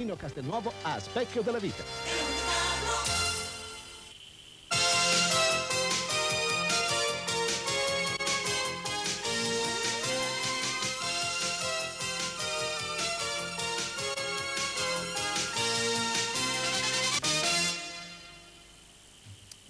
Nino Castelnuovo a Specchio della Vita.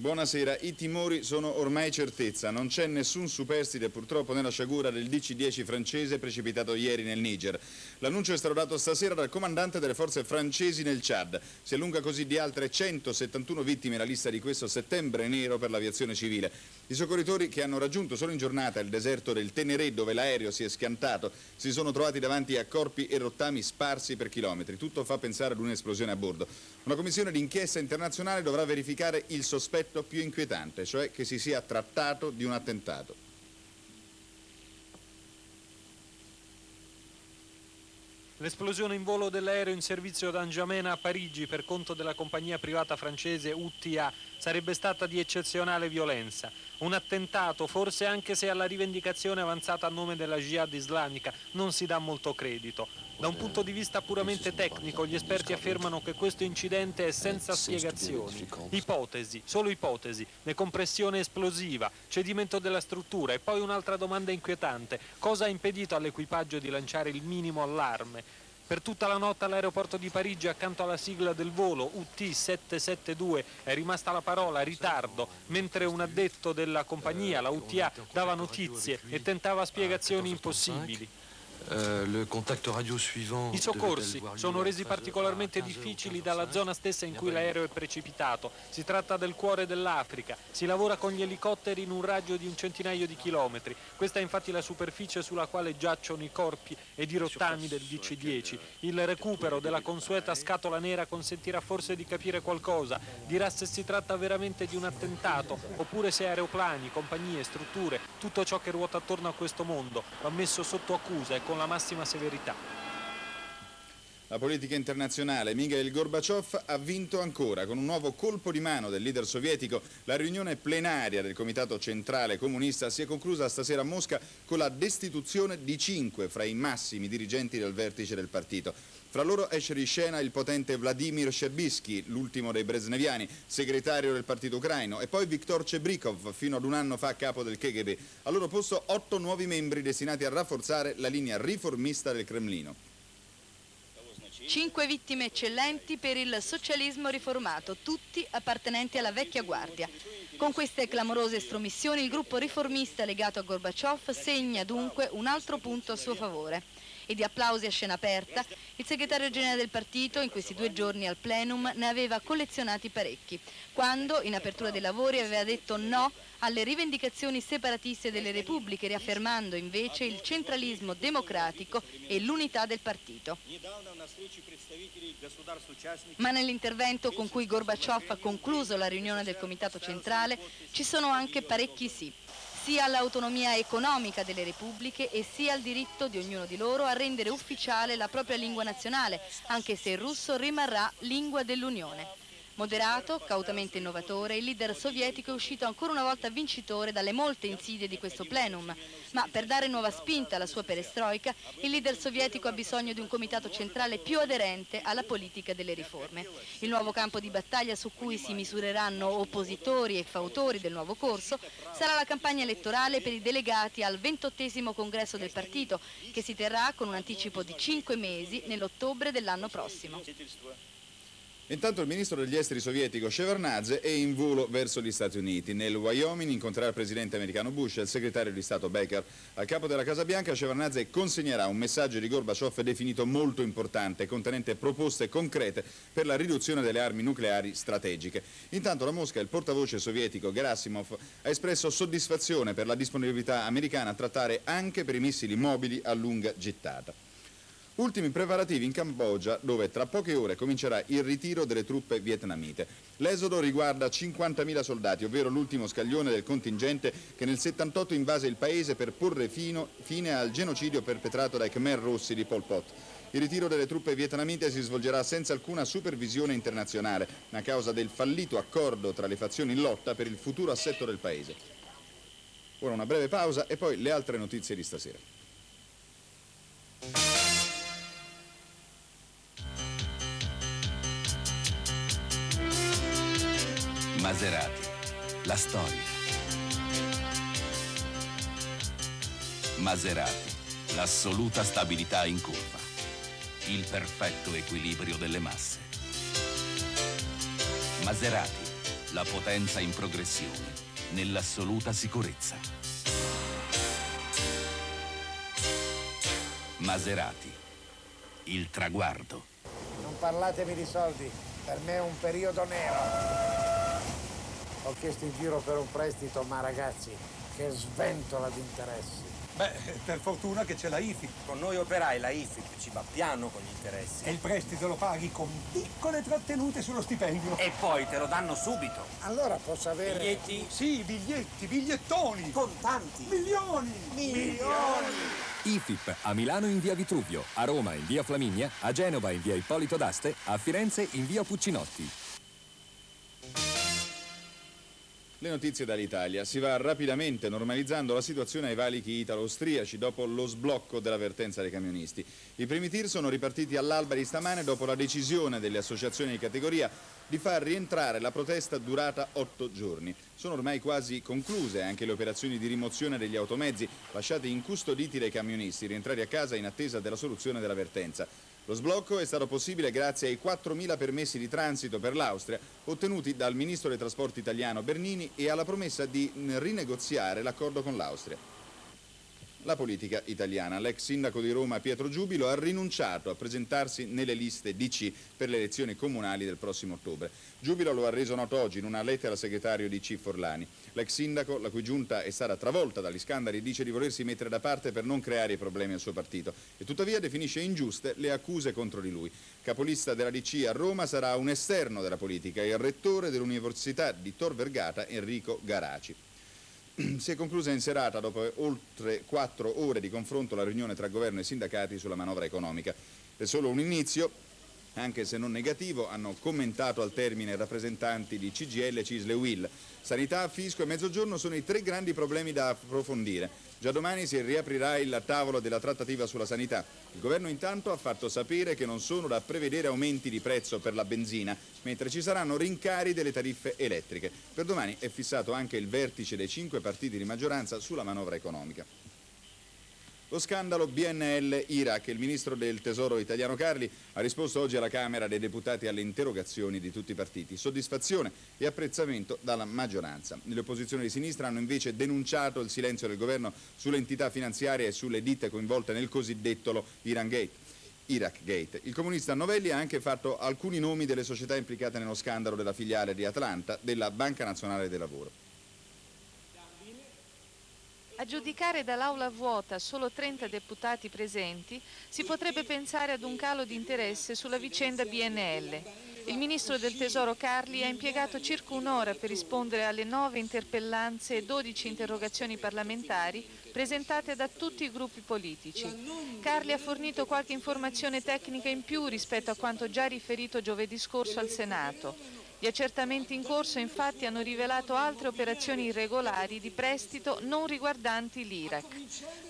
Buonasera, i timori sono ormai certezza, non c'è nessun superstite purtroppo nella sciagura del DC-10 francese precipitato ieri nel Niger. L'annuncio è stato dato stasera dal comandante delle forze francesi nel Chad. Si allunga così di altre 171 vittime la lista di questo settembre nero per l'aviazione civile. I soccorritori che hanno raggiunto solo in giornata il deserto del Teneré dove l'aereo si è schiantato si sono trovati davanti a corpi e rottami sparsi per chilometri. Tutto fa pensare ad un'esplosione a bordo. Una commissione d'inchiesta internazionale dovrà verificare il sospetto più inquietante, cioè che si sia trattato di un attentato. L'esplosione in volo dell'aereo in servizio da N'Djamena a Parigi per conto della compagnia privata francese UTA sarebbe stata di eccezionale violenza. Un attentato, forse anche se alla rivendicazione avanzata a nome della jihad islamica non si dà molto credito. Da un punto di vista puramente tecnico, gli esperti affermano che questo incidente è senza spiegazioni. Ipotesi, solo ipotesi, decompressione esplosiva, cedimento della struttura e poi un'altra domanda inquietante. Cosa ha impedito all'equipaggio di lanciare il minimo allarme? Per tutta la notte all'aeroporto di Parigi, accanto alla sigla del volo UT772, è rimasta la parola ritardo, mentre un addetto della compagnia, la UTA, dava notizie e tentava spiegazioni impossibili. I soccorsi sono resi particolarmente difficili dalla zona stessa in cui l'aereo è precipitato. Si tratta del cuore dell'Africa. Si lavora con gli elicotteri in un raggio di un centinaio di chilometri. Questa è infatti la superficie sulla quale giacciono i corpi ed i rottami del DC-10. Il recupero della consueta scatola nera consentirà forse di capire qualcosa. Dirà se si tratta veramente di un attentato oppure se aeroplani, compagnie, strutture, tutto ciò che ruota attorno a questo mondo va messo sotto accusa e con la massima severità. La politica internazionale, Mikhail Gorbaciov ha vinto ancora. Con un nuovo colpo di mano del leader sovietico, la riunione plenaria del Comitato Centrale Comunista si è conclusa stasera a Mosca con la destituzione di cinque fra i massimi dirigenti del vertice del partito. Fra loro esce di scena il potente Vladimir Sherbisky, l'ultimo dei Brezneviani, segretario del partito ucraino, e poi Viktor Chebrikov, fino ad un anno fa capo del KGB. Al loro posto otto nuovi membri destinati a rafforzare la linea riformista del Cremlino. Cinque vittime eccellenti per il socialismo riformato, tutti appartenenti alla vecchia guardia. Con queste clamorose estromissioni il gruppo riformista legato a Gorbaciov segna dunque un altro punto a suo favore e di applausi a scena aperta, il segretario generale del partito in questi due giorni al plenum ne aveva collezionati parecchi, quando in apertura dei lavori aveva detto no alle rivendicazioni separatiste delle repubbliche, riaffermando invece il centralismo democratico e l'unità del partito. Ma nell'intervento con cui Gorbaciov ha concluso la riunione del Comitato Centrale ci sono anche parecchi sì sia all'autonomia economica delle repubbliche e sia al diritto di ognuno di loro a rendere ufficiale la propria lingua nazionale, anche se il russo rimarrà lingua dell'Unione. Moderato, cautamente innovatore, il leader sovietico è uscito ancora una volta vincitore dalle molte insidie di questo plenum, ma per dare nuova spinta alla sua perestroica, il leader sovietico ha bisogno di un comitato centrale più aderente alla politica delle riforme. Il nuovo campo di battaglia su cui si misureranno oppositori e fautori del nuovo corso sarà la campagna elettorale per i delegati al ventottesimo congresso del partito, che si terrà con un anticipo di cinque mesi nell'ottobre dell'anno prossimo. Intanto il ministro degli esteri sovietico Shevardnadze è in volo verso gli Stati Uniti. Nel Wyoming incontrerà il presidente americano Bush e il segretario di Stato Baker. Al capo della Casa Bianca Shevardnadze consegnerà un messaggio di Gorbaciov definito molto importante, contenente proposte concrete per la riduzione delle armi nucleari strategiche. Intanto la Mosca, il portavoce sovietico Gerasimov, ha espresso soddisfazione per la disponibilità americana a trattare anche per i missili mobili a lunga gittata. Ultimi preparativi in Cambogia, dove tra poche ore comincerà il ritiro delle truppe vietnamite. L'esodo riguarda 50.000 soldati, ovvero l'ultimo scaglione del contingente che nel 78 invase il paese per porre fino, fine al genocidio perpetrato dai Khmer Rossi di Pol Pot. Il ritiro delle truppe vietnamite si svolgerà senza alcuna supervisione internazionale, a causa del fallito accordo tra le fazioni in lotta per il futuro assetto del paese. Ora una breve pausa e poi le altre notizie di stasera. Maserati, la storia. Maserati, l'assoluta stabilità in curva. Il perfetto equilibrio delle masse. Maserati, la potenza in progressione, nell'assoluta sicurezza. Maserati, il traguardo. Non parlatemi di soldi, per me è un periodo nero. Ho chiesto in giro per un prestito, ma ragazzi, che sventola di interessi. Beh, per fortuna che c'è la IFI. Con noi operai la IFIP ci va piano con gli interessi. E il prestito lo paghi con piccole trattenute sullo stipendio. E poi te lo danno subito. Allora posso avere... Biglietti Sì, biglietti, bigliettoni. contanti. Milioni. Milioni. IFIP a Milano in via Vitruvio, a Roma in via Flaminia, a Genova in via Ippolito d'Aste, a Firenze in via Puccinotti. Le notizie dall'Italia. Si va rapidamente normalizzando la situazione ai valichi italo-austriaci dopo lo sblocco dell'avvertenza dei camionisti. I primi tir sono ripartiti all'alba di stamane dopo la decisione delle associazioni di categoria di far rientrare la protesta durata otto giorni. Sono ormai quasi concluse anche le operazioni di rimozione degli automezzi lasciati incustoditi dai camionisti, rientrati a casa in attesa della soluzione dell'avvertenza. Lo sblocco è stato possibile grazie ai 4.000 permessi di transito per l'Austria ottenuti dal ministro dei trasporti italiano Bernini e alla promessa di rinegoziare l'accordo con l'Austria. La politica italiana. L'ex sindaco di Roma Pietro Giubilo ha rinunciato a presentarsi nelle liste DC per le elezioni comunali del prossimo ottobre. Giubilo lo ha reso noto oggi in una lettera al segretario DC Forlani. L'ex sindaco, la cui giunta è stata travolta dagli scandali, dice di volersi mettere da parte per non creare problemi al suo partito e tuttavia definisce ingiuste le accuse contro di lui. Capolista della DC a Roma sarà un esterno della politica, il rettore dell'Università di Tor Vergata Enrico Garaci. Si è conclusa in serata, dopo oltre quattro ore di confronto, la riunione tra governo e sindacati sulla manovra economica. È solo un inizio, anche se non negativo, hanno commentato al termine rappresentanti di CGL, Cisle e Will. Sanità, fisco e mezzogiorno sono i tre grandi problemi da approfondire. Già domani si riaprirà il tavolo della trattativa sulla sanità. Il governo intanto ha fatto sapere che non sono da prevedere aumenti di prezzo per la benzina, mentre ci saranno rincari delle tariffe elettriche. Per domani è fissato anche il vertice dei cinque partiti di maggioranza sulla manovra economica. Lo scandalo BNL Iraq. Il ministro del Tesoro italiano Carli ha risposto oggi alla Camera dei Deputati alle interrogazioni di tutti i partiti. Soddisfazione e apprezzamento dalla maggioranza. Le opposizioni di sinistra hanno invece denunciato il silenzio del governo sulle entità finanziarie e sulle ditte coinvolte nel cosiddetto Iran Gate. Iraq Gate. Il comunista Novelli ha anche fatto alcuni nomi delle società implicate nello scandalo della filiale di Atlanta della Banca Nazionale del Lavoro. A giudicare dall'aula vuota solo 30 deputati presenti, si potrebbe pensare ad un calo di interesse sulla vicenda BNL. Il ministro del Tesoro Carli ha impiegato circa un'ora per rispondere alle nove interpellanze e 12 interrogazioni parlamentari presentate da tutti i gruppi politici. Carli ha fornito qualche informazione tecnica in più rispetto a quanto già riferito giovedì scorso al Senato. Gli accertamenti in corso infatti hanno rivelato altre operazioni irregolari di prestito non riguardanti l'Iraq.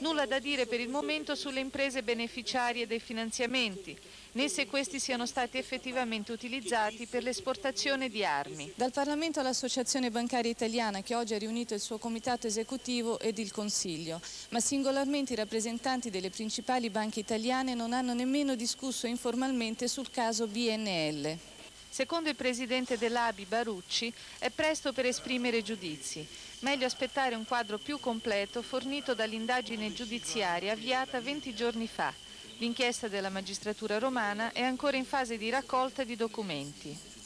Nulla da dire per il momento sulle imprese beneficiarie dei finanziamenti, né se questi siano stati effettivamente utilizzati per l'esportazione di armi. Dal Parlamento all'Associazione Bancaria Italiana che oggi ha riunito il suo comitato esecutivo ed il Consiglio, ma singolarmente i rappresentanti delle principali banche italiane non hanno nemmeno discusso informalmente sul caso BNL. Secondo il presidente dell'ABI Barucci è presto per esprimere giudizi. Meglio aspettare un quadro più completo fornito dall'indagine giudiziaria avviata 20 giorni fa. L'inchiesta della magistratura romana è ancora in fase di raccolta di documenti.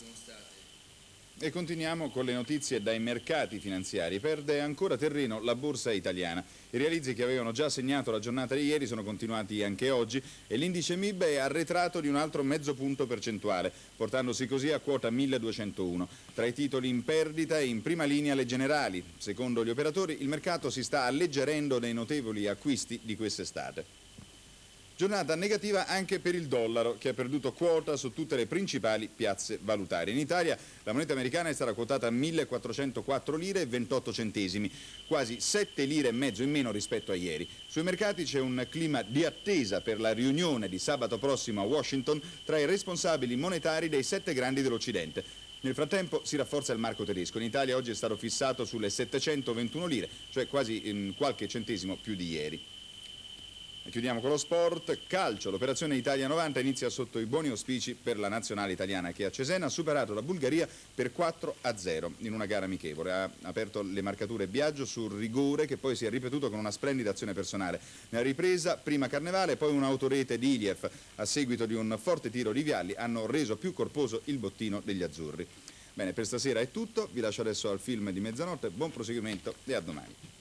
E continuiamo con le notizie dai mercati finanziari. Perde ancora terreno la borsa italiana. I realizzi che avevano già segnato la giornata di ieri sono continuati anche oggi e l'indice MIB è arretrato di un altro mezzo punto percentuale, portandosi così a quota 1201. Tra i titoli in perdita e in prima linea le generali. Secondo gli operatori il mercato si sta alleggerendo dei notevoli acquisti di quest'estate. Giornata negativa anche per il dollaro, che ha perduto quota su tutte le principali piazze valutarie. In Italia la moneta americana è stata quotata a 1.404 lire e 28 centesimi, quasi 7 lire e mezzo in meno rispetto a ieri. Sui mercati c'è un clima di attesa per la riunione di sabato prossimo a Washington tra i responsabili monetari dei sette grandi dell'Occidente. Nel frattempo si rafforza il marco tedesco. In Italia oggi è stato fissato sulle 721 lire, cioè quasi in qualche centesimo più di ieri. Chiudiamo con lo sport. Calcio. L'operazione Italia 90 inizia sotto i buoni auspici per la nazionale italiana che a Cesena ha superato la Bulgaria per 4 a 0 in una gara amichevole. Ha aperto le marcature Biagio sul rigore che poi si è ripetuto con una splendida azione personale. Nella ripresa, prima Carnevale, poi un'autorete di Iliev. A seguito di un forte tiro di Vialli hanno reso più corposo il bottino degli azzurri. Bene, per stasera è tutto. Vi lascio adesso al film di mezzanotte. Buon proseguimento e a domani.